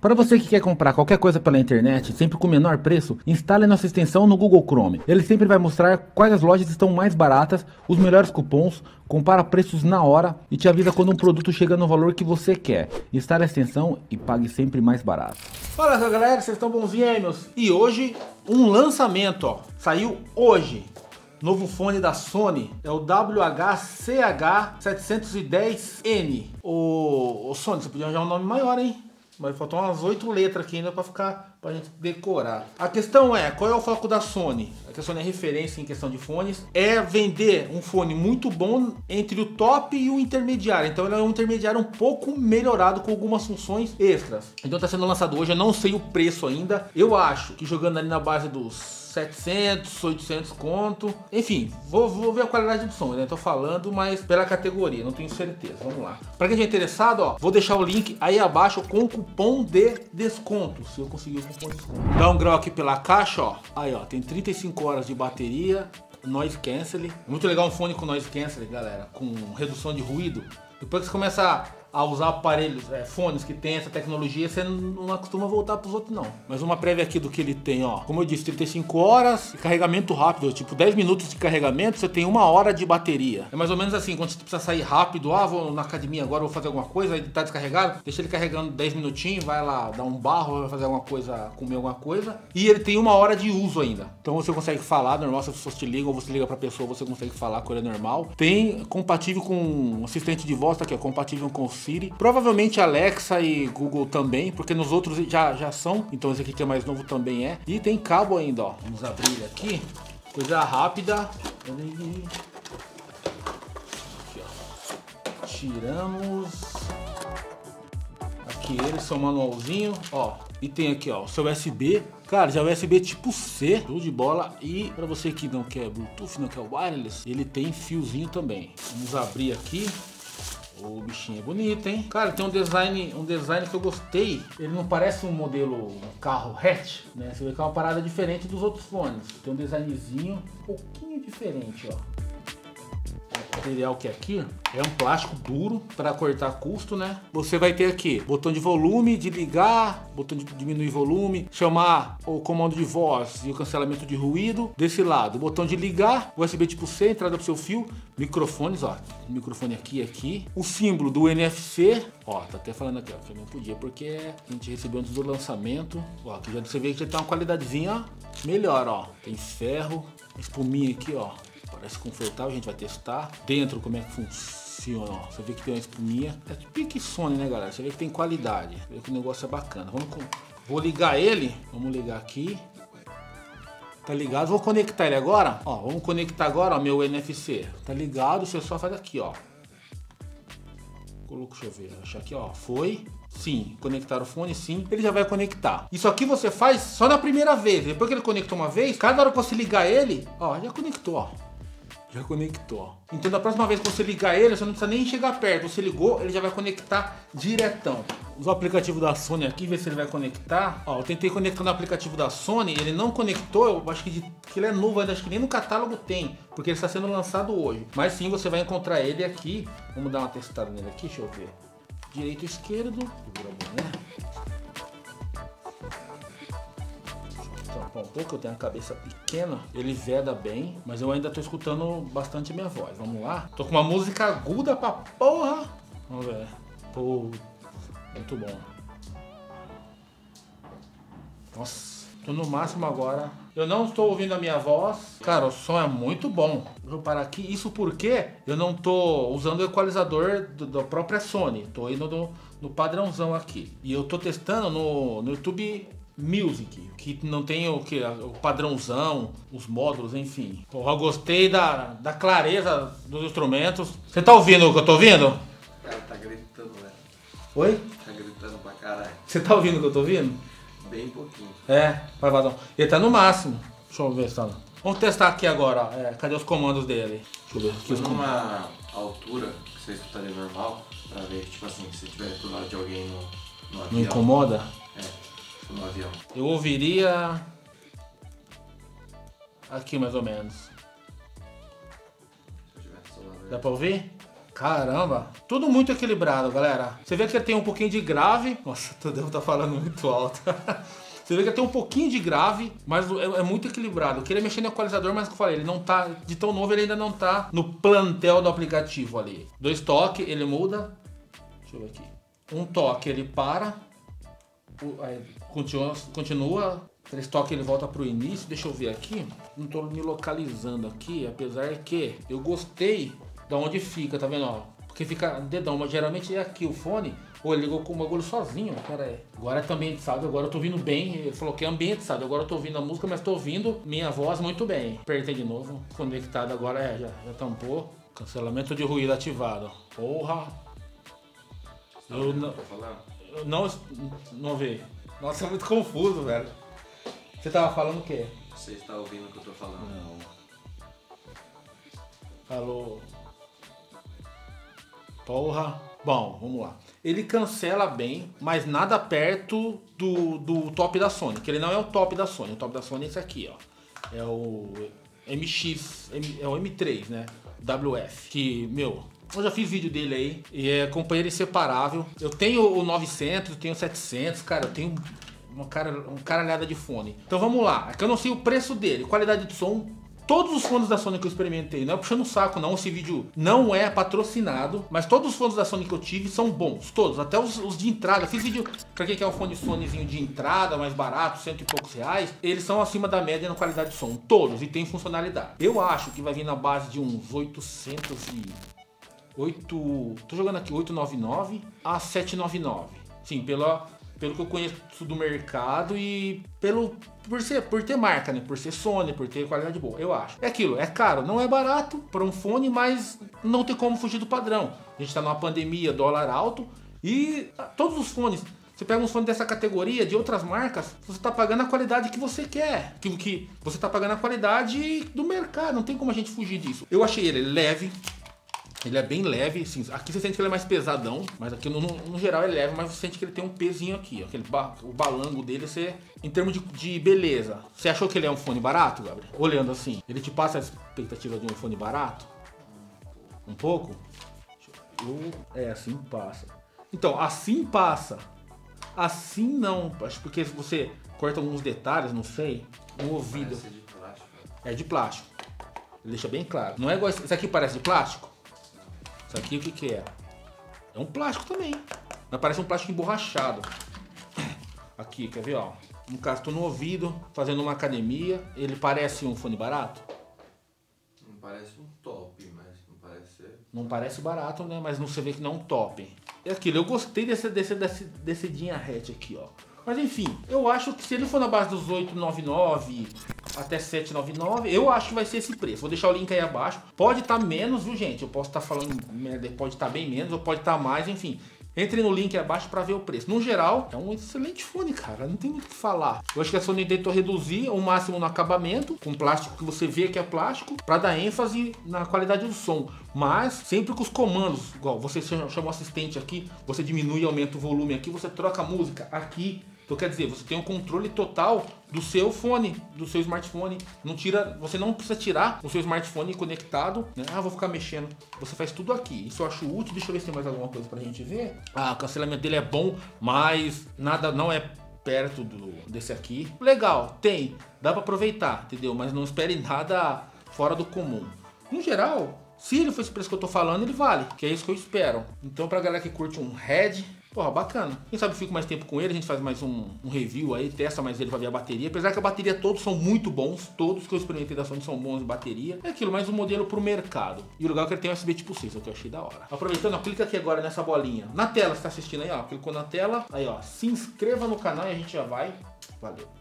Para você que quer comprar qualquer coisa pela internet, sempre com o menor preço, instale nossa extensão no Google Chrome. Ele sempre vai mostrar quais as lojas estão mais baratas, os melhores cupons, compara preços na hora e te avisa quando um produto chega no valor que você quer. Instale a extensão e pague sempre mais barato. Fala galera, vocês estão bonzinhos? E hoje, um lançamento, ó. Saiu hoje. Novo fone da Sony é o WHCH710N. O, o Sony, você podia arranjar um nome maior, hein? Mas faltam umas oito letras aqui ainda para ficar pra gente decorar. A questão é, qual é o foco da Sony? A questão é referência em questão de fones. É vender um fone muito bom entre o top e o intermediário. Então ele é um intermediário um pouco melhorado com algumas funções extras. Então está sendo lançado hoje, eu não sei o preço ainda. Eu acho que jogando ali na base dos 700, 800 conto. Enfim, vou, vou ver a qualidade do som, né? Tô falando, mas pela categoria, não tenho certeza. Vamos lá. Para quem é interessado, ó, vou deixar o link aí abaixo com o cupom de desconto, se eu conseguir o cupom de desconto. Dá um grau aqui pela caixa, ó. Aí, ó, tem 35 horas de bateria, noise canceling. Muito legal um fone com noise canceling, galera, com redução de ruído. Depois que você começa a usar aparelhos, é, fones que tem essa tecnologia, você não acostuma voltar para os outros não. Mas uma prévia aqui do que ele tem, ó. Como eu disse, 35 horas de carregamento rápido, tipo 10 minutos de carregamento, você tem uma hora de bateria. É mais ou menos assim, quando você precisa sair rápido, ah, vou na academia agora, vou fazer alguma coisa, ele tá descarregado, deixa ele carregando 10 minutinhos, vai lá dar um barro, vai fazer alguma coisa, comer alguma coisa. E ele tem uma hora de uso ainda. Então você consegue falar normal, se as pessoas te ligam ou você liga pra pessoa, você consegue falar com ele normal. Tem compatível com assistente de voz, tá aqui, ó, compatível com Siri. Provavelmente Alexa e Google também, porque nos outros já, já são. Então esse aqui que é mais novo também é. E tem cabo ainda, ó. Vamos abrir aqui. Coisa rápida. Tiramos. Aqui ele, seu manualzinho, ó. E tem aqui, ó, o seu USB. Cara, já é USB tipo C, show de bola. E para você que não quer Bluetooth, não quer wireless, ele tem fiozinho também. Vamos abrir aqui. O bichinho é bonito, hein? Cara, tem um design, um design que eu gostei. Ele não parece um modelo um carro hatch, né? Você vê que é uma parada diferente dos outros fones. Tem um designzinho um pouquinho diferente, ó material que é aqui é um plástico duro para cortar custo, né? Você vai ter aqui botão de volume, de ligar, botão de diminuir volume, chamar o comando de voz e o cancelamento de ruído. Desse lado, botão de ligar, USB tipo C, entrada pro seu fio, microfones, ó, microfone aqui aqui, o símbolo do NFC, ó, tá até falando aqui, ó, que não podia porque a gente recebeu antes do lançamento, ó, aqui já você vê que já tá uma qualidadezinha melhor, ó, tem ferro, espuminha aqui, ó, Parece confortável, a gente vai testar. Dentro, como é que funciona, ó. Você vê que tem uma espuminha. É pique Sony, né, galera? Você vê que tem qualidade. Você vê que o negócio é bacana. Vamos com... Vou ligar ele. Vamos ligar aqui. Tá ligado? Vou conectar ele agora. Ó, vamos conectar agora, ó, meu NFC. Tá ligado? Você só faz aqui, ó. Coloco, deixa eu. Acho aqui, ó. Foi. Sim, conectar o fone, sim, ele já vai conectar. Isso aqui você faz só na primeira vez. Depois que ele conectou uma vez, cada hora que você ligar ele, ó, já conectou, ó. Já conectou. Então da próxima vez que você ligar ele, você não precisa nem chegar perto. Você ligou, ele já vai conectar diretão. Usar o aplicativo da Sony aqui, ver se ele vai conectar. Ó, eu tentei conectar no aplicativo da Sony, ele não conectou. Eu acho que, de, que ele é novo ainda, acho que nem no catálogo tem. Porque ele está sendo lançado hoje. Mas sim, você vai encontrar ele aqui. Vamos dar uma testada nele aqui, deixa eu ver. Direito esquerdo. Segura bem, né? Um pouco, eu tenho a cabeça pequena, ele veda bem, mas eu ainda tô escutando bastante minha voz. Vamos lá? Tô com uma música aguda pra porra. Vamos ver. Pô, muito bom. Nossa, tô no máximo agora. Eu não estou ouvindo a minha voz. Cara, o som é muito bom. Vou parar aqui. Isso porque eu não tô usando o equalizador do, da própria Sony. Tô indo no, no padrãozão aqui. E eu tô testando no, no YouTube Music, que não tem o que o padrãozão, os módulos, enfim. Porra, eu gostei da, da clareza dos instrumentos. Você tá ouvindo o que eu tô ouvindo? Cara tá gritando, velho. Oi? Tá gritando pra caralho. Você tá ouvindo o que eu tô ouvindo? Bem pouquinho. É, vai vazão. Ele tá no máximo. Deixa eu ver se tá. Vamos testar aqui agora. É, cadê os comandos dele? Deixa eu ver. Aqui os numa altura que você escutaria normal, pra ver, tipo assim, se tiver do lado de alguém no, no avião. Não incomoda? É no avião? Eu ouviria aqui mais ou menos. Dá pra ouvir? Caramba, tudo muito equilibrado, galera. Você vê que tem um pouquinho de grave. Nossa, eu devo estar falando muito alto. Você vê que tem um pouquinho de grave, mas é, é muito equilibrado. Eu queria mexer no equalizador, mas que eu falei, ele não tá. De tão novo, ele ainda não tá no plantel do aplicativo ali. Dois toques, ele muda. Deixa eu ver aqui. Um toque, ele para. O- aí, continua, continua. Três toques, ele volta pro início. Deixa eu ver aqui. Não tô me localizando aqui, apesar que eu gostei da onde fica, tá vendo? Ó, porque fica dedão, mas geralmente é aqui o fone. Ou ele ligou com o bagulho sozinho, pera aí. Agora tá ambientado, agora eu tô ouvindo bem. Ele falou que é ambientado, agora eu tô ouvindo a música, mas tô ouvindo minha voz muito bem. Apertei de novo, conectado agora, é, já, já tampou. Cancelamento de ruído ativado. Porra! Eu não, eu não, não vi. Nossa, é muito confuso, velho. Você tava falando o quê? Você está ouvindo o que eu tô falando? Não. Falou. Porra. Bom, vamos lá. Ele cancela bem, mas nada perto do, do top da Sony. Que ele não é o top da Sony. O top da Sony é esse aqui, ó. É o MX, é o M3, né? WF. Que, meu, eu já fiz vídeo dele aí. E é companheiro inseparável. Eu tenho o 900, eu tenho o 700, cara. Eu tenho uma, cara, uma caralhada de fone. Então vamos lá. É que eu não sei o preço dele. Qualidade de som. Todos os fones da Sony que eu experimentei, não é puxando o saco não, esse vídeo não é patrocinado, mas todos os fones da Sony que eu tive são bons, todos, até os, os de entrada. Fiz vídeo pra quem quer um fone Sonyzinho de entrada, mais barato, cento e poucos reais, eles são acima da média na qualidade de som, todos, e tem funcionalidade. Eu acho que vai vir na base de uns 800 e... 8. Tô jogando aqui 899 a 799. Sim, pela, pelo que eu conheço do mercado e pelo por ser por ter marca, né? Por ser Sony, por ter qualidade boa, eu acho. É aquilo, é caro, não é barato para um fone, mas não tem como fugir do padrão. A gente tá numa pandemia, dólar alto e todos os fones você pega uns fones dessa categoria, de outras marcas, você tá pagando a qualidade que você quer. Que, que você tá pagando a qualidade do mercado, não tem como a gente fugir disso. Eu achei ele leve, ele é bem leve, assim, aqui você sente que ele é mais pesadão, mas aqui no, no- geral ele é leve, mas você sente que ele tem um pezinho aqui, ó, aquele ba- o balango dele, você, em termos de, de beleza, você achou que ele é um fone barato, Gabriel? Olhando assim, ele te passa a expectativa de um fone barato? Um pouco? Eu, é, assim passa. Então, assim passa. Assim não, acho porque você corta alguns detalhes, não sei, no ouvido. Parece de plástico. É de plástico. Ele deixa bem claro. Não é igual esse aqui parece de plástico? Isso aqui o que que é? É um plástico também. Mas parece um plástico emborrachado. Aqui, quer ver, ó? No caso, tô no ouvido, fazendo uma academia. Ele parece um fone barato? Não parece um top, mas não parece ser. Não parece barato, né? Mas não você vê que não é um top. É aquilo, eu gostei desse, desse, desse, desse Dinha Hatch aqui, ó. Mas enfim, eu acho que se ele for na base dos 899 até 799, eu acho que vai ser esse preço. Vou deixar o link aí abaixo. Pode estar menos, viu, gente? Eu posso estar falando merda, pode estar bem menos, ou pode estar mais, enfim. Entre no link abaixo para ver o preço. No geral, é um excelente fone, cara. Não tem muito o que falar. Eu acho que a Sony tentou reduzir o máximo no acabamento, com plástico que você vê que é plástico, para dar ênfase na qualidade do som. Mas sempre com os comandos, igual você chama o assistente aqui, você diminui e aumenta o volume aqui, você troca a música aqui. Então quer dizer, você tem um controle total do seu fone, do seu smartphone. Não tira, você não precisa tirar o seu smartphone conectado, né? Ah, vou ficar mexendo. Você faz tudo aqui. Isso eu acho útil. Deixa eu ver se tem mais alguma coisa pra gente ver. Ah, o cancelamento dele é bom, mas nada não é perto do desse aqui. Legal, tem, dá pra aproveitar, entendeu? Mas não espere nada fora do comum. No geral, se ele for esse preço que eu tô falando, ele vale, que é isso que eu espero. Então, pra galera que curte um Red, porra, bacana. Quem sabe eu fico mais tempo com ele, a gente faz mais um, um review aí, testa mais ele pra ver a bateria. Apesar que a bateria todos são muito bons, todos que eu experimentei da Sony são bons em bateria. É aquilo, mais um modelo pro mercado. E o legal é que ele tem USB tipo 6, é o que eu achei da hora. Aproveitando, ó, clica aqui agora nessa bolinha. Na tela, você tá assistindo aí, ó, clicou na tela, aí ó, se inscreva no canal e a gente já vai. Valeu.